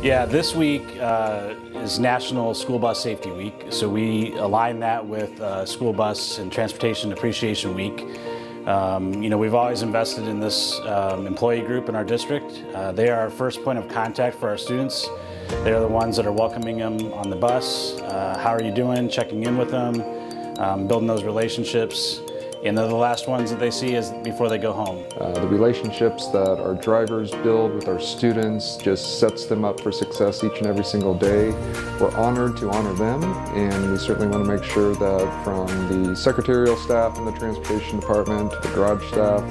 Yeah, this week uh, is National School Bus Safety Week, so we align that with uh, School Bus and Transportation Appreciation Week. Um, you know, we've always invested in this um, employee group in our district. Uh, they are our first point of contact for our students. They're the ones that are welcoming them on the bus. Uh, how are you doing? Checking in with them, um, building those relationships and they're the last ones that they see is before they go home. Uh, the relationships that our drivers build with our students just sets them up for success each and every single day. We're honored to honor them and we certainly want to make sure that from the secretarial staff in the transportation department, the garage staff,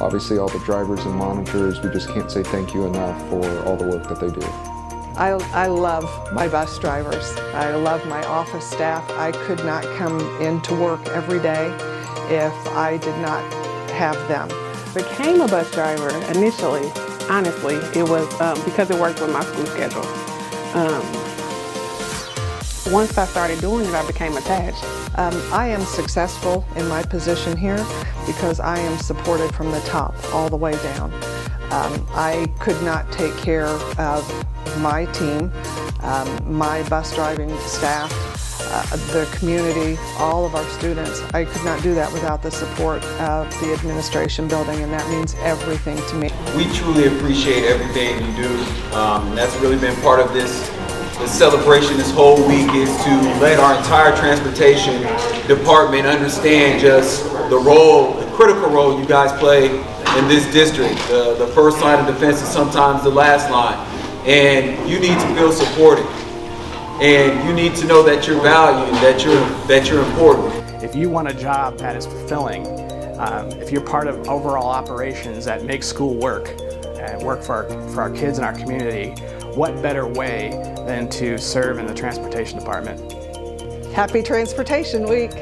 obviously all the drivers and monitors, we just can't say thank you enough for all the work that they do. I, I, love my bus drivers. I love my office staff. I could not come into work every day if I did not have them. Became a bus driver initially, honestly, it was um, because it worked with my school schedule. Um, once I started doing it, I became attached. Um, I am successful in my position here because I am supported from the top all the way down. Um, I could not take care of my team, um, my bus driving staff, uh, the community, all of our students. I could not do that without the support of the administration building, and that means everything to me. We truly appreciate everything you do, um, and that's really been part of this the celebration this whole week is to let our entire transportation department understand just the role, the critical role you guys play in this district. Uh, the first line of defense is sometimes the last line, and you need to feel supported and you need to know that you're valued, that you're that you're important. If you want a job that is fulfilling, um, if you're part of overall operations that make school work and work for our, for our kids and our community, what better way than to serve in the transportation department? Happy Transportation Week!